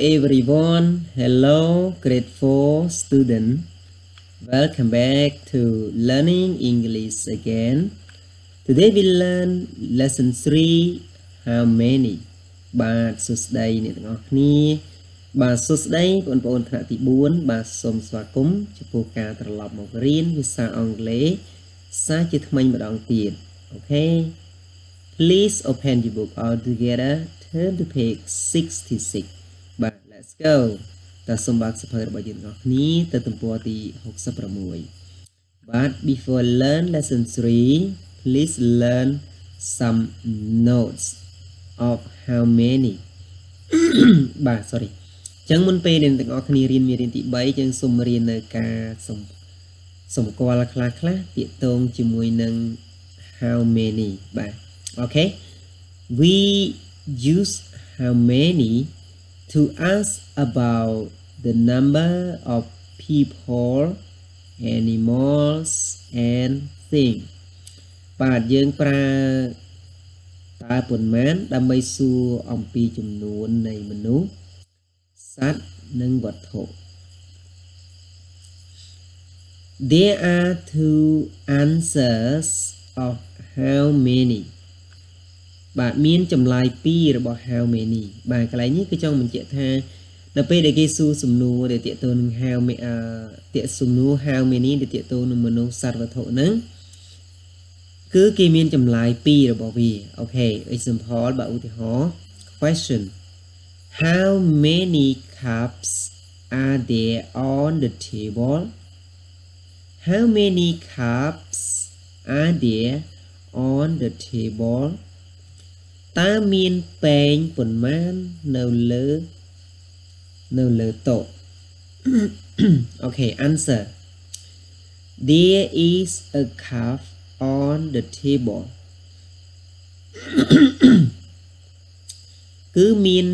everyone. Hello, grade 4 student. Welcome back to learning English again. Today we learn lesson 3 how many បាទសួស្តីអ្នកទាំងអស់គ្នាបាទសួស្តីបងប្អូនថ្នាក់ទី4បាទសូមស្វាគមន៍ចំពោះការត្រឡប់មករៀនភាសាអង់គ្លេសសាជាថ្មីម្ដងទៀតអូខេ Please open your book all together turn to page 66បាទ let's go តើសូមបើកសៀវភៅរបស់យើងទាំងអស់គ្នាទៅទំព័រទី66បាទ before learn lesson 3 please learn some notes of how many បាទ sorry ចឹងមុនពេលដែលទាំងអស់គ្នារៀនមេរៀនទី3យើងសូមរៀននៅការសំសម្គាល់ខ្លះខ្លះតាកតងជាមួយនឹង how many បាទអូខេ we use how many to ask about the number of people animals and things បាទយើងប្រើតើប៉ុន្មានដើម្បីសួរអំពីចំនួននៃមនុស្សសត្វនិងវត្ថុ There are two answers of how many បាទមានចម្លើយ2របស់ how many បាទកន្លែងនេះគឺចង់បញ្ជាក់ថានៅពេលដែលគេសួរសំណួរដែលតាកតូននឹង how អឺតាកសំណួរ how many ដែលតាកតូននឹងមនុស្សសត្វវត្ថុហ្នឹងគឺគេមានចម្លើយ2របស់វាអូខេ example បើឧទាហរណ៍ question how many cups are there on the table how many cups are there on the table តើមានពេងប៉ុន្មាននៅលើនៅលើតុអូខេ answer there is a cup on the table គឺមាន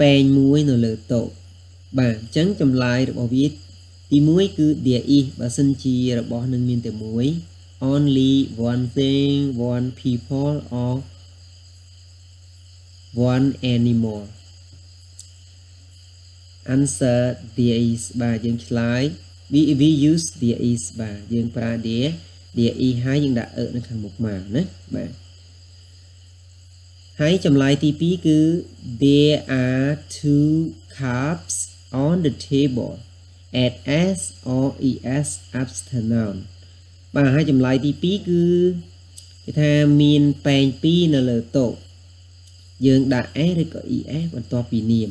ពេងមួយនៅលើតុបាទអញ្ចឹងចម្លើយរបស់វាទី1គឺ there is បើសិនជារបស់នឹងមានតែមួយ only one thing one people or one animal answer there is បាទយើងឆ្លើយ we we use there is បាទយើងប្រើ there there is ហើយយើងដាក់អឺនៅខាងមុខមកណាបាទហើយចម្លើយទី2គឺ there are two cups on the table at s or es afternoon បាទហើយចម្លើយទី2គឺគេថាមានពេង2នៅលើតុ យើងដាក់ s ឬក៏ es បន្ទាប់ពីនាម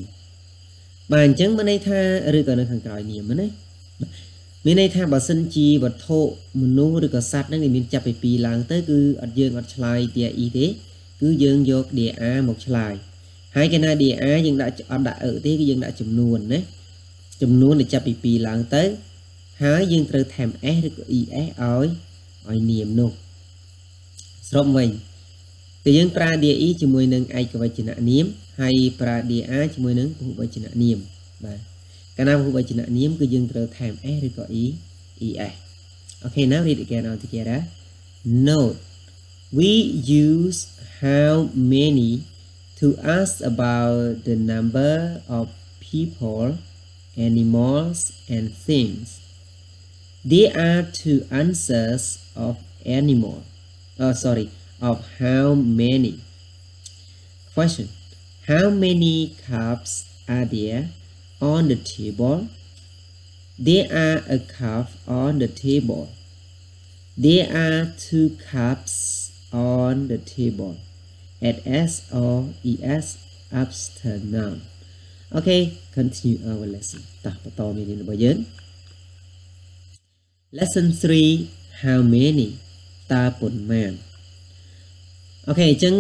បាទអញ្ចឹងមានន័យថាឬក៏នៅខាងក្រោយនាមណាមានន័យថាបើសិនជាវត្ថុមនុស្សឬក៏សត្វហ្នឹងមានចាប់ពី2ឡើងទៅគឺអត់យើងអត់ឆ្លើយ DI ទេ គឺយើងយក DA មកឆ្លើយហើយកាលណា DA យើងដាក់អត់ដាក់អឺទេគឺយើងដាក់ចំនួនណាចំនួនដែលចាប់ពី2ឡើងទៅហើយយើងត្រូវថែម S ឬក៏ ES ឲ្យឲ្យនាមនោះសរុបវិញ គឺយើងប្រើ DE ជាមួយនឹងឯកវចនៈនាមហើយប្រើ DA ជាមួយនឹងពហុវចនៈនាមបាទកាលណាពហុវចនៈនាមគឺយើងត្រូវថែម S ឬក៏ E ES Okay now read again all together note we use how many to ask about the number of people animals and things there are two answers of animal oh sorry of how many question how many cups are there on the table there are a cup on the table there are two cups on the table at s or es afternoon okay continue our lesson តោះបន្តមេរៀនរបស់យើង lesson 3 how many តើប៉ុន្មាន អូខេអញ្ចឹង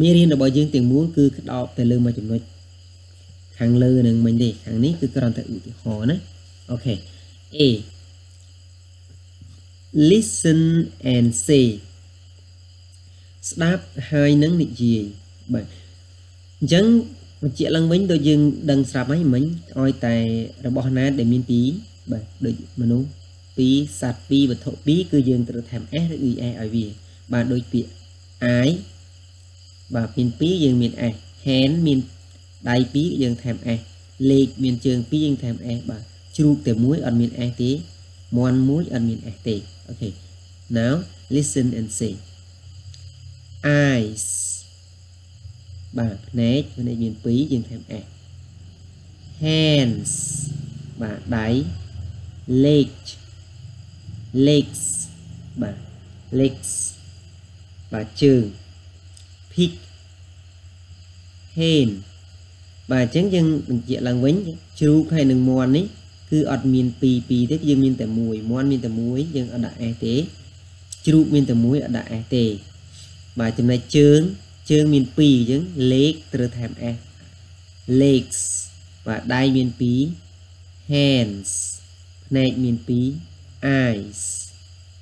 មេរៀនរបស់យើងទាំងមូលគឺក្តោបទៅលើមួយចំណុចខាងលើនឹងមិញទេខាងនេះគឺគ្រាន់តែឧទាហរណ៍ណាអូខេ A listen and say ស្ដាប់ហើយនឹងនិយាយបាទអញ្ចឹងបញ្ជាក់ឡើងវិញដូចយើងដឹងស្រាប់ហើយមិញឲ្យតែរបស់ណាដែលមានពីរបាទដូចមនុស្ស2សត្វ2វត្ថុ2គឺយើងត្រូវថែម s ឬ es ឲ្យវាបាទដូចពាក្យ i បាទមាន2យើងមាន s hand មានដៃ2យើងថែម s លេខមានជើង2យើងថែម s បាទជ្រូកតែមួយអត់មាន s ទេមន់មួយអត់មាន s ទេអូខេ now listen and say eyes បាទភ្នែកភ្នែកមាន2យើងថែម s hands បាទដៃ leg legs បាទ legs បាទជើង pig hen បាទអញ្ចឹងយើងបញ្ជាក់ឡើងវិញជ្រូកហើយនឹងមាន់នេះគឺអត់មាន2 2ទេយើងមានតែមួយមាន់មានតែមួយយើងអត់ដាក់ s ទេជ្រូកមានតែមួយអត់ដាក់ s ទេបាទចំណែកជើងជើងមាន2អញ្ចឹង leg ត្រូវថែម s legs បាទដៃមាន2 hands ភ្នែកមាន2 eyes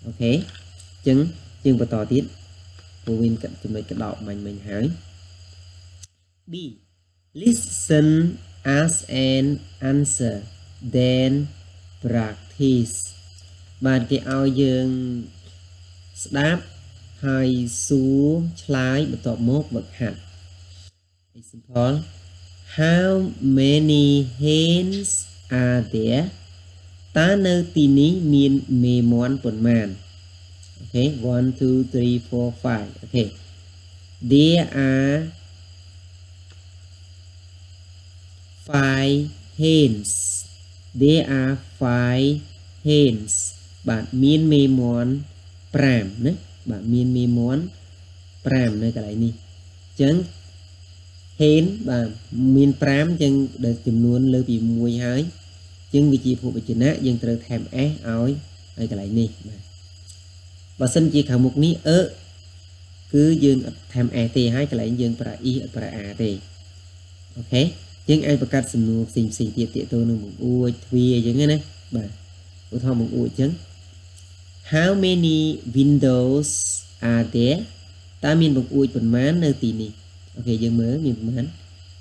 អូខេអញ្ចឹងយើងបន្តទៀត ព្រោះមានចំណុចកដោបមាញ់មិញហើយ B listen ask and answer then practice បាទគេឲ្យយើងស្ដាប់ហើយសួរឆ្លើយបន្ទាប់មកវឹកហាត់ example how many hens are there តើនៅទីនេះមានមេមាន់ប៉ុន្មាន អូខេ1 2 3 4 5អូខេ there are five hens there are five hens បាទមានមេមាន់5ណាបាទមានមេមាន់5នៅកន្លែងនេះអញ្ចឹង hen បាទមាន5អញ្ចឹងដែលចំនួនលើពី1ហើយអញ្ចឹងវាជាភពវចនៈយើងត្រូវថែម s ឲ្យឲ្យកន្លែងនេះបាទ បើសិនជាខាងមុខនេះអឺគឺយើងអត់ថែម s ទេហើយកន្លែងយើងប្រើ e អត់ប្រើ a ទេOK យើងអាចបង្កើតសំណួរផ្សេងផ្សេងទៀតទាក់ទងនឹងបង្អួចទ្វាអញ្ចឹងណាបាទឧទាហរណ៍បង្អួចអញ្ចឹង How many windows are there តើមានបង្អួចប៉ុន្មាននៅទីនេះអូខេយើងមើលមានប៉ុន្មាន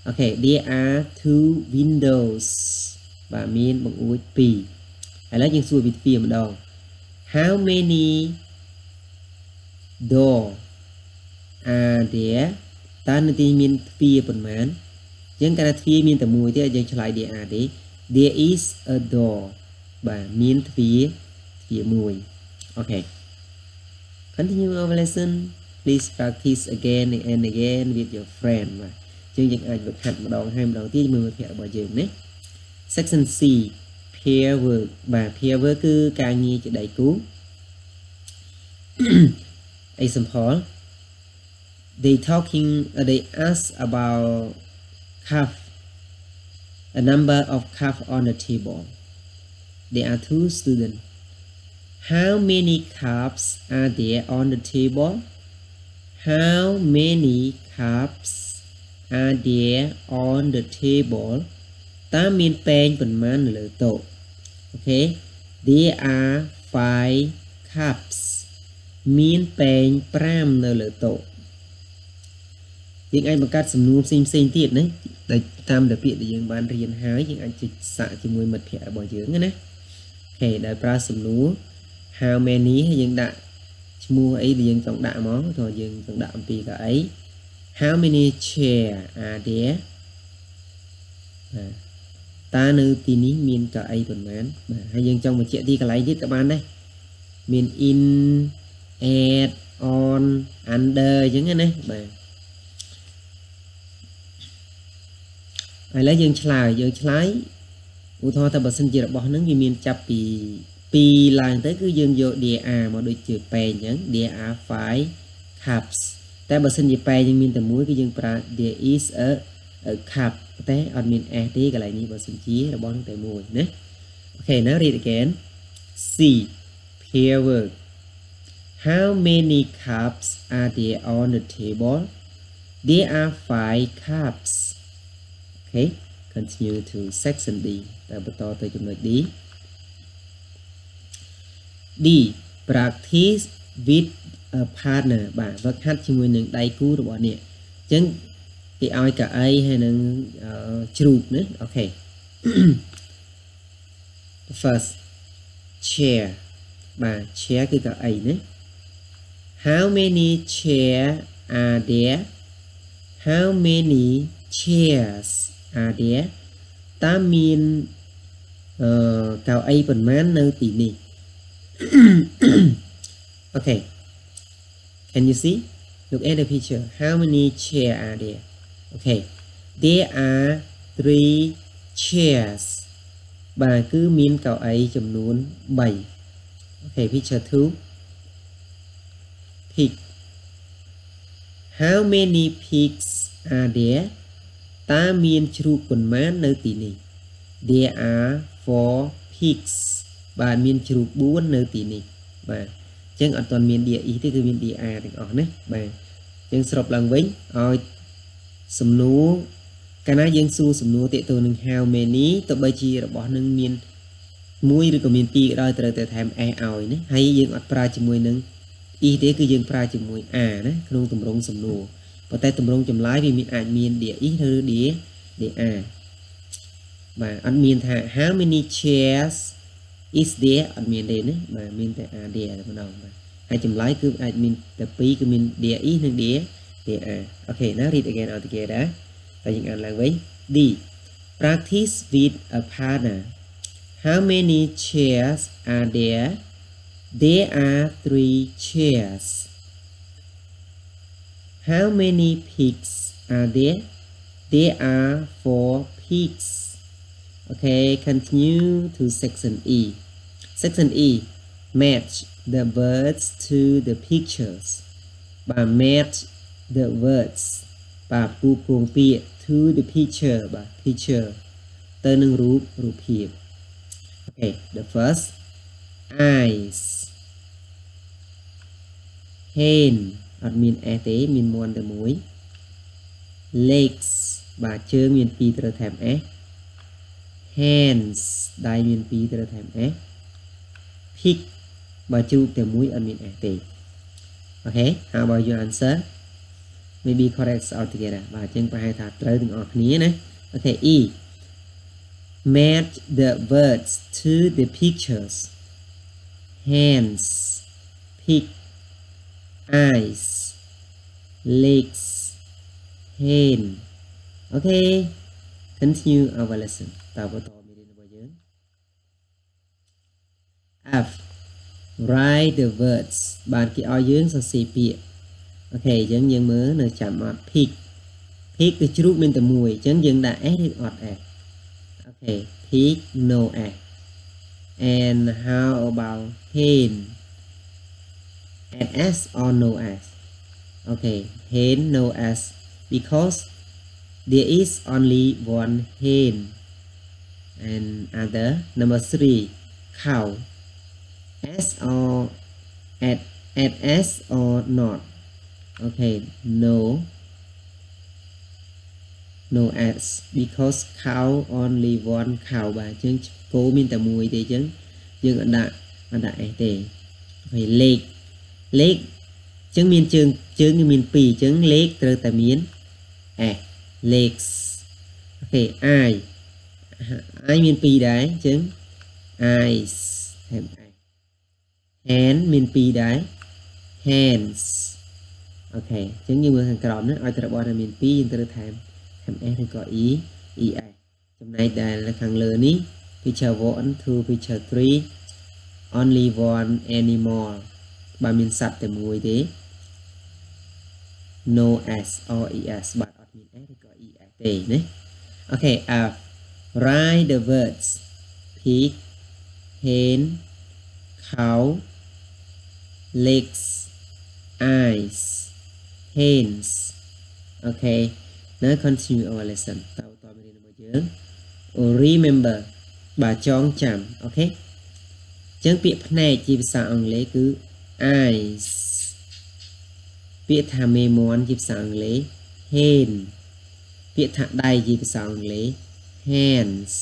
អូខេ there are two windows បាទមានបង្អួច2ឥឡូវយើងសួរពីទ្វាម្ដង How many door are there តើនៅទីមានទ្វារប៉ុន្មានអញ្ចឹងកាលទ្វារមានតែមួយទេយើងឆ្លើយ there are ទេ there is a door បាទមានទ្វារទ្វារមួយអូខេ continue our lesson please practice again and again with your friend បាទយើងយើងអាចฝึกហាត់ម្ដងហើយម្ដងទៀតមើលមិត្តភ័ក្តិរបស់យើងណា section C peer work បាទ peer work គឺការងារជាដៃគូ example they talking uh, they ask about cup a number of cup on the table there are two students how many cups are there on the table how many cups are there on the table តើមានពែងប៉ុន្មាននៅលើតុអូខេ there are 5 cups មានពែង5នៅលើតុយើងអាចបង្កើតសំណួរផ្សេងផ្សេងទៀតណាដែលតាមតែពាក្យដែលយើងបានរៀនហើយយើងអាចជិះសាកជាមួយមិត្តភ័ក្តិរបស់យើងណាអូខេដែលប្រើសំណួរ how many ហើយយើងដាក់ឈ្មោះអីដែលយើងចង់ដាក់មកតើយើងចង់ដាក់អំពីកៅអី how many chair are there តើនៅទីនេះមានកៅអីប៉ុន្មានបាទហើយយើងចង់បញ្ជាក់ទីកន្លែងទៀតក៏បានដែរមាន in at on under អញ្ចឹងណាបាទឥឡូវយើងឆ្លើយយើងឆ្លើយឧទាហរណ៍ថាបើសិនជារបស់ហ្នឹងវាមានចាប់ពី2ឡើងទៅគឺយើងយក DA មកដូចជាពេអញ្ចឹង DA 5 cups តែបើសិនជាពេយើងមានតែមួយគឺយើងប្រើ there is a, a cup តែអត់មាន s ទេកន្លែងនេះបើសិនជារបស់នឹងតែមួយណាអូខេ now read again C pair work How many cups are there on the table? There are five cups. Okay, continue to section D តើបន្តទៅចំណុច D D practice with a partner បាទវឹកហាត់ជាមួយនឹងដៃគូរបស់អ្នកអញ្ចឹងគេឲ្យកៅអីហើយនឹងជ្រូកណាអូខេ first chair បាទ chair គឺកៅអីណា How many chair are there How many chairs are there តើមានអឺកៅអីប៉ុន្មាននៅទីនេះ okay can you see look at the picture how many chairs are there okay there are three chairs បាទគឺមានកៅអីចំនួន3 okay picture 2 pig how many pigs are there តើមានជ្រូកប៉ុន្មាននៅទីនេះ there are four pigs បាទមានជ្រូក4នៅទីនេះបាទអញ្ចឹងអត់ទាន់មាន DE ទេគឺមាន DR ទាំងអស់ណាបាទអញ្ចឹងស្របឡើងវិញឲ្យសំណួរកាលណាយើងសួរសំណួរទាក់ទងនឹង how many ទោះបីជារបស់នឹងមាន1ឬក៏មាន2ក៏ដោយត្រូវតែថែម s ឲ្យណាហើយយើងអត់ប្រើជាមួយនឹង e ទេគឺយើងប្រើជាមួយ a ណាក្នុងទម្រង់សំណួរប៉ុន្តែទម្រង់ចម្លើយវាមានអាចមាន dia e ឬ dia dia បាទអត់មានថា how many chairs is there អត់មានទេណាបាទមានតែ are there តែម្ដងបាទហើយចម្លើយគឺអាចមានតែពីរគឺមាន there is និង there there are okay now read again all together តែយើងអានឡើងវិញ D practice with a partner how many chairs are there There are three chairs. How many pigs are there? There are four pigs. Okay, continue to section E. Section E, match the words to the pictures. Bà match the words. Bà phụ cùng to the picture. Bà picture. Turn nâng group here. Okay, the first, eyes. Hand អត់មាន s ទេមានមន់តែមួយ legs បាទជើងមាន2ត្រូវថែម s hands ដៃមាន2ត្រូវថែម s pick បើជ្រូកតែមួយអត់មាន s ទេ okay how about your answer maybe correct all together បាទអញ្ចឹងប្រហែលថាត្រូវទាំងអស់គ្នាណា okay e match the words to the pictures hands pick eyes legs hand okay continue our lesson តើបន្តមេរៀនរបស់យើង F write the words បានគេឲ្យយើងសរសេរពាក្យអូខេអញ្ចឹងយើងមើលនៅចាំអត់ pig pig គឺជ្រូកមានតែមួយអញ្ចឹងយើងដាក់ s ឬអត់ s អូខេ pig no s and how about hen add s or no s okay hen no s because there is only one hen and other number three cow s or add add s or not okay no no ads because cow only one cow បាទអញ្ចឹងគោមានតែមួយទេអញ្លេខលេខអញ្ចឹងមានជើងជើងមាន2អញ្ចឹងលេខត្រូវតែមានអេស legs អូខេ i i មាន2ដែរអញ្ចឹង eyes ថែម i hand មាន2ដែរ hands OK អញ្ចឹងយើងមើលខាងក្រោមនេះឲ្យទៅរបស់ដែលមាន2យើងត្រូវថែមថែម s ឬក៏ e es ចំណែកដែលខាងលើនេះ picture 1 to picture 3 only one animal បើមានសត្វតែមួយទេ no s or es បាទអត់មាន s ឬក៏ es ទេណា OK f write the words pig hen cow legs eyes hands okay now continue our lesson តើតមេរៀនរបស់យើង remember បាទចងចាំអូខេអញ្ចឹងពាក្យភ្នែកជាភាសាអង់គ្លេសគឺ eyes ពាក្យថាមេមន់ជាភាសាអង់គ្លេស hand ពាក្យថាដៃជាភាសាអង់គ្លេស hands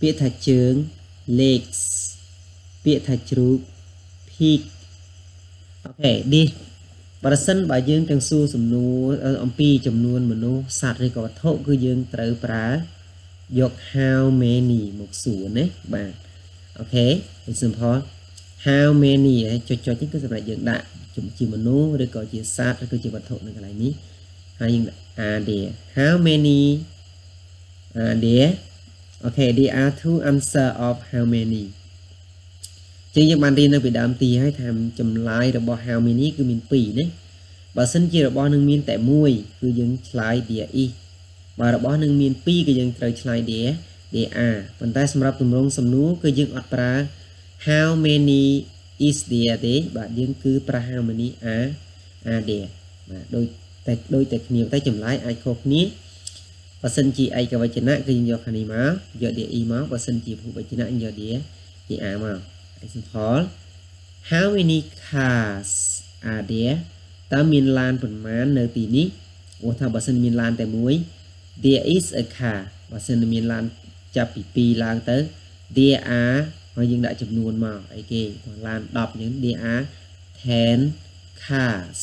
ពាក្យថាជើង legs ពាក្យថាជ្រូក pig អូខេ this ប្រសិនបើយើងទាំងសួរសំណួរអំពីចំនួនមនុស្សសត្វឬក៏វត្ថុគឺយើងត្រូវប្រើយក how many មកសួរណាបាទអូខេ simple how many ចុចចុចនេះគឺសម្រាប់យើងដាក់ជាមនុស្សឬក៏ជាសត្វឬក៏ជាវត្ថុនៅកន្លែងនេះហើយយើង are there how many are there okay there are two answer of how many ចឹងយើងបានរៀននៅពីដើមទីហើយថាចម្លើយរបស់ how many គឺមាន2ណាបើសិនជារបស់នឹងមានតែមួយគឺយើងឆ្លើយ there is បើរបស់នឹងមាន2គឺយើងត្រូវឆ្លើយ there there are ប៉ុន្តែសម្រាប់ទម្រង់សំណួរគឺយើងអត់ប្រើ how many is there ទេបាទយើងគឺប្រើ how many are are there បាទដូចតែដូចតែគ្នាតែចម្លើយអាចខុសគ្នាបើសិនជាឯកវចនៈគឺយើងយកខាងនេះមកយក there e មកបើសិនជាភូវចនៈយើងយក there there are មក example how many cars are there តើមានឡានប៉ុន្មាននៅទីនេះឧទាហរណ៍បើសិនមានឡានតែមួយ there is a car បើសិនមានឡានចាប់ពី2ឡើងទៅ there are ហើយយើងដាក់ចំនួនមកអីគេឡាន10អញ្ចឹង there are 10 cars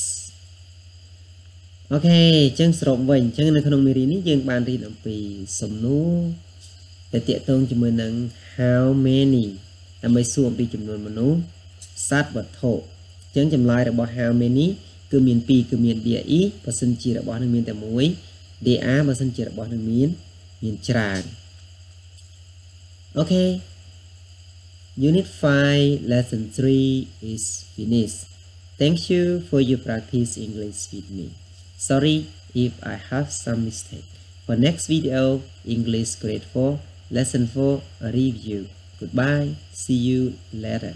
អូខេអញ្ចឹងសរុបវិញអញ្ចឹងនៅក្នុងមេរៀននេះយើងបានរៀនអំពីសំណួរដែលតាក់ទងជាមួយនឹង how many ដើម្បីសួរអំពីចំនួនមនុស្សសត្វវត្ថុអញ្ចឹងចម្លើយរបស់ how many គឺមាន2គឺមាន there is បើសិនជារបស់នឹងមានតែមួយ there are បើសិនជារបស់នឹងមាន មានច្រើនអូខេ Unit 5 Lesson 3 is finished. Thank you for your practice English with me. Sorry if I have some mistake. For next video English grade 4 Lesson 4 a review. Goodbye. See you later